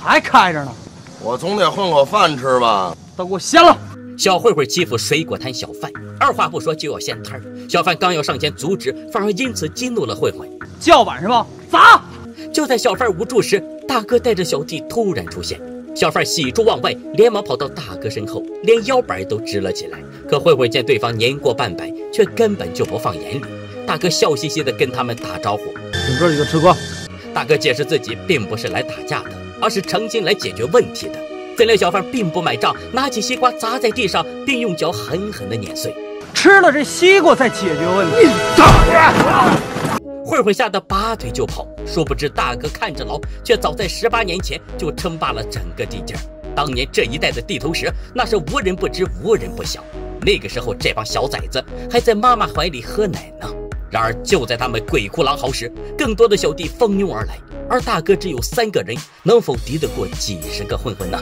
还开着呢，我总得混口饭吃吧。都给我掀了！小慧慧欺负水果摊小贩，二话不说就要掀摊儿。小贩刚要上前阻止，反而因此激怒了慧慧，叫板是吧？砸！就在小贩无助时，大哥带着小弟突然出现。小贩喜出望外，连忙跑到大哥身后，连腰板都直了起来。可慧慧见对方年过半百，却根本就不放眼里。大哥笑嘻嘻地跟他们打招呼：“你们这几个吃过？”大哥解释自己并不是来打架的，而是诚心来解决问题的。怎料小贩并不买账，拿起西瓜砸在地上，并用脚狠狠地碾碎。吃了这西瓜再解决问题？你大爷！混混吓得拔腿就跑，殊不知大哥看着牢，却早在十八年前就称霸了整个地界。当年这一带的地头蛇，那是无人不知，无人不晓。那个时候，这帮小崽子还在妈妈怀里喝奶呢。然而，就在他们鬼哭狼嚎时，更多的小弟蜂拥而来，而大哥只有三个人，能否敌得过几十个混混呢？